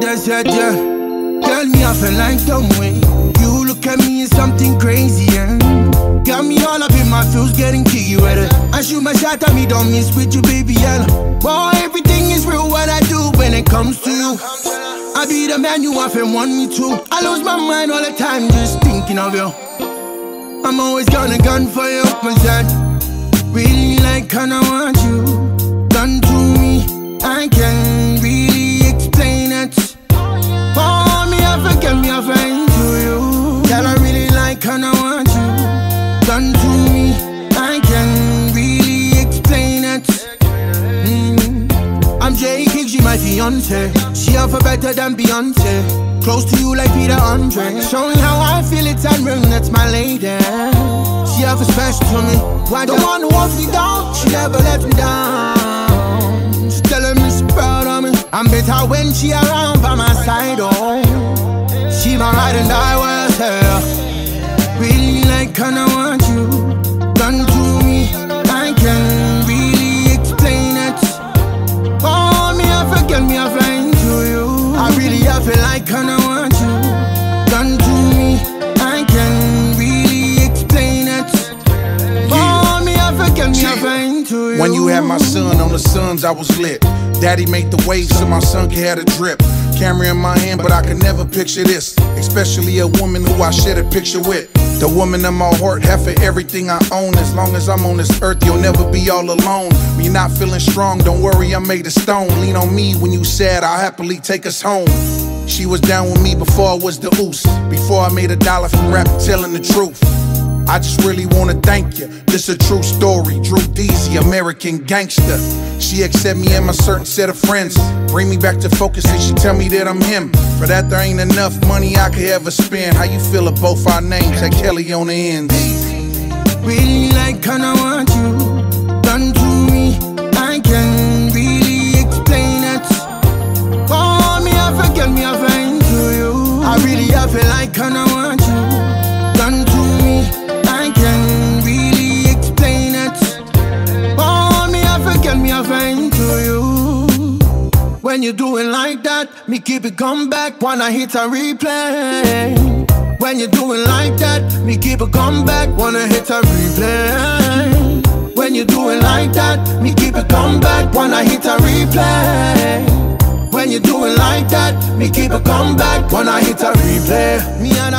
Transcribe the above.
I said, yeah. Tell me I feel like dumb way. You look at me as something crazy, yeah. Got me all up in my feels, getting jiggy with it. I shoot my shot at me, don't miss with you, baby, yeah. Boy, everything is real what I do when it comes to you. I be the man you often want me to. I lose my mind all the time just thinking of you. I'm always gonna gun for you, my son. Really like kinda kinda want you. Done to me, I can't really explain it. Mm. I'm JKING, she my fiance. She offer better than Beyonce. Close to you like Peter Andre. Showing how I feel it's unreal, that's my lady. She offers special to me. Why the one who wants me down, she never lets me down. She telling me she's proud of me. I'm better when she around by my side, oh. She my ride and die kinda want you. Done to me, I can really explain it. Oh, me, I forget me, I find to you. I really, I feel like kinda want you. Done to me, I can really explain it. Oh, me, I forget me, I find to you. When you had my son on the Suns, I was lit. Daddy made the waves so my son could have a drip. Camera in my hand, but I could never picture this. Especially a woman who I shared a picture with. The woman in my heart, half of everything I own. As long as I'm on this earth, you'll never be all alone. When you're not feeling strong, don't worry, I'm made of stone. Lean on me when you sad, I'll happily take us home. She was down with me before I was the oos. Before I made a dollar from rap, telling the truth. I just really wanna thank you. This a true story. Drew Deezy, American gangster. She accept me and my certain set of friends. Bring me back to focus and she tell me that I'm him. For that there ain't enough money I could ever spend. How you feel of both our names? That Kelly on the ends. Really like kinda want you. Done to me, I can really explain it. For me, I forget me, I find to you. I really, I feel like kinda When you do it like that, me keep it come back, wanna hit a replay. When you do it like that, me keep it come back, wanna hit a replay. When you do it like that, me keep it come back, wanna hit a replay. When you do it like that, me keep it come back, wanna hit a replay. Me and